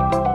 you